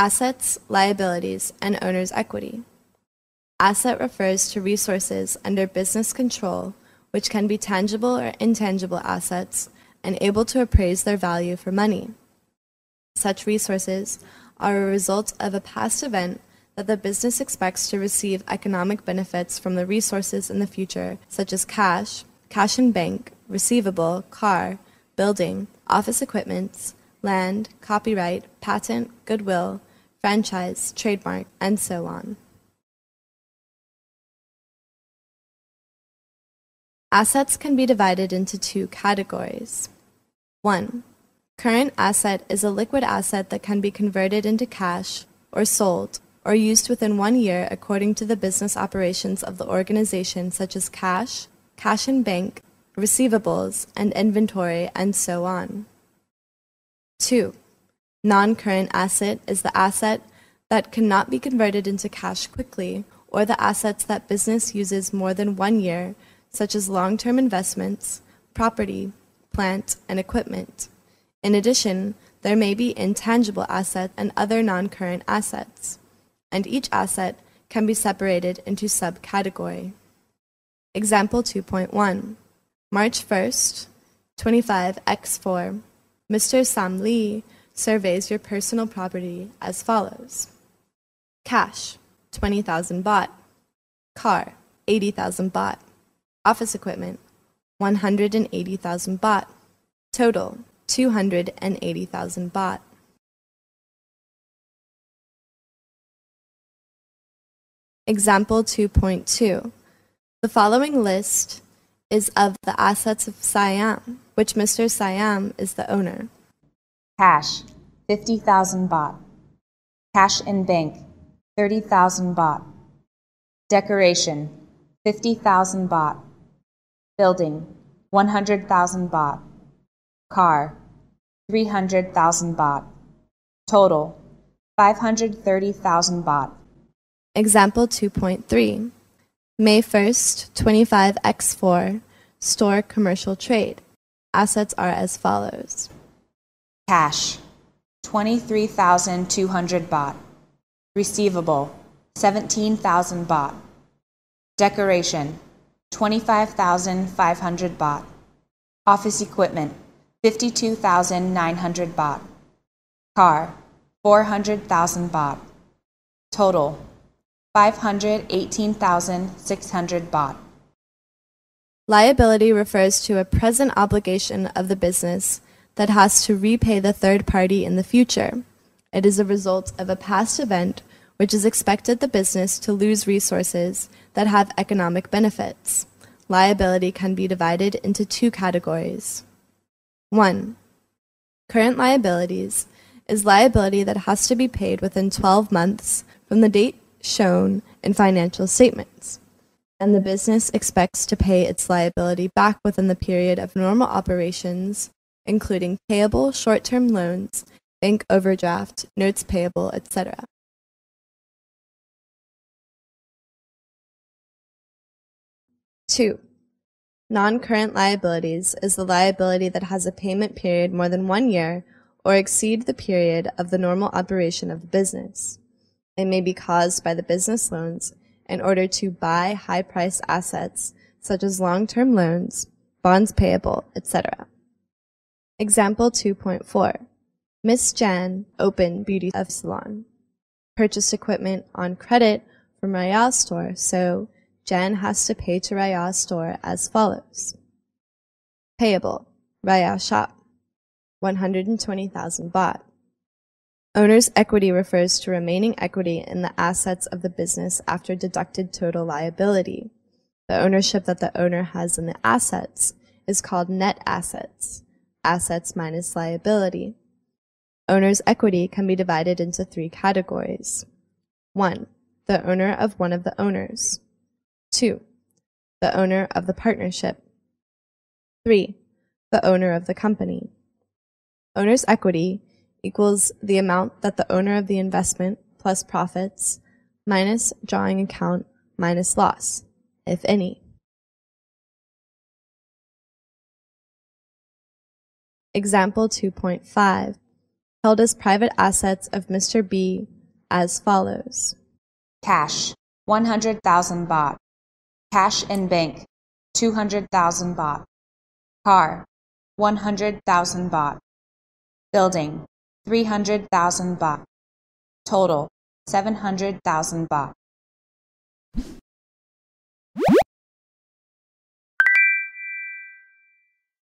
Assets, liabilities, and owner's equity. Asset refers to resources under business control, which can be tangible or intangible assets and able to appraise their value for money. Such resources are a result of a past event that the business expects to receive economic benefits from the resources in the future, such as cash, cash in bank, receivable, car, building, office equipments, land, copyright, patent, goodwill, franchise, trademark, and so on. Assets can be divided into two categories. 1. Current asset is a liquid asset that can be converted into cash or sold or used within one year according to the business operations of the organization, such as cash, cash in bank, receivables, and inventory, and so on. 2. Non current asset is the asset that cannot be converted into cash quickly, or the assets that business uses more than one year, such as long term investments, property, plant, and equipment. In addition, there may be intangible assets and other non current assets, and each asset can be separated into subcategory. Example 2.1 March 1st, 25x4. Mr. Sam Lee surveys your personal property as follows Cash, 20,000 baht. Car, 80,000 baht. Office equipment, 180,000 baht. Total, 280,000 baht. Example 2.2. The following list is of the assets of Siam, which Mr. Siam is the owner. Cash, 50,000 baht. Cash in bank, 30,000 baht. Decoration, 50,000 baht. Building, 100,000 baht. Car, 300,000 baht. Total, 530,000 baht. Example 2.3. May 1st, 25x4, store commercial trade. Assets are as follows Cash, 23,200 baht. Receivable, 17,000 baht. Decoration, 25,500 baht. Office equipment, 52,900 baht. Car, 400,000 baht. Total, 518,600 baht. Liability refers to a present obligation of the business that has to repay the third party in the future. It is a result of a past event which is expected the business to lose resources that have economic benefits. Liability can be divided into two categories. 1. Current liabilities is liability that has to be paid within 12 months from the date shown in financial statements, and the business expects to pay its liability back within the period of normal operations, including payable short term loans, bank overdraft, notes payable, etc. Two, non-current liabilities is the liability that has a payment period more than one year or exceed the period of the normal operation of the business. It may be caused by the business loans in order to buy high priced assets such as long term loans, bonds payable, etc. Example 2.4 Miss Jan opened beauty of salon, purchased equipment on credit from Raya store, so Jan has to pay to Raya store as follows. Payable, Raya shop, 120,000 baht. Owner's equity refers to remaining equity in the assets of the business after deducted total liability. The ownership that the owner has in the assets is called net assets, assets minus liability. Owner's equity can be divided into three categories. 1. The owner of one of the owners. 2. The owner of the partnership. 3. The owner of the company. Owner's equity equals the amount that the owner of the investment plus profits minus drawing account minus loss, if any. Example 2.5 held as private assets of Mr. B as follows Cash 100,000 baht. Cash in bank 200,000 baht. Car 100,000 baht. Building 300,000 baht. Total 700,000 baht.